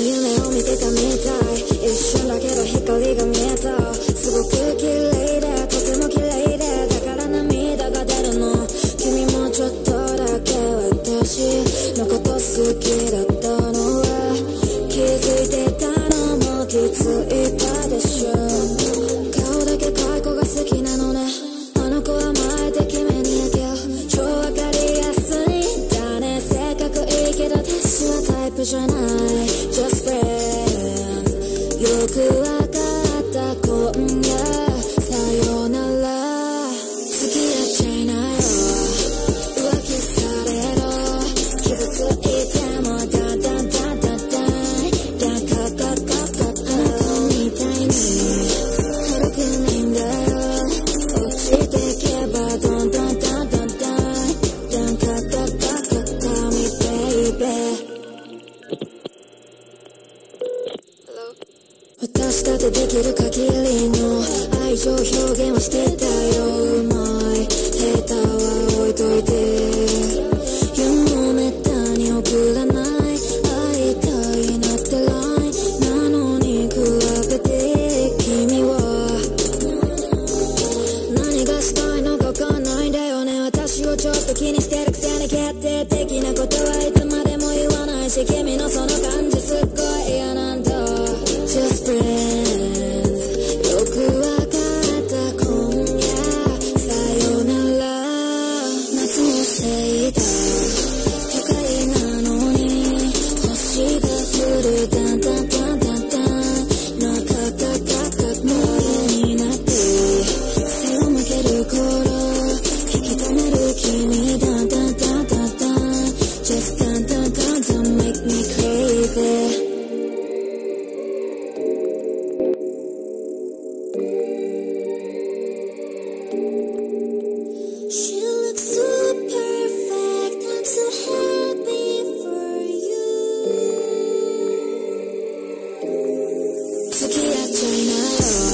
夢を見てたみたい。一瞬だけど光私だってできる限りの愛情表現はしてたようまい下手は置いといて夢もめったに送らない会いたいなって LINE なのに比べて君は何がしたいのかわかんないんだよね私をちょっと気にしてるくせに決定し君のその to get out tonight.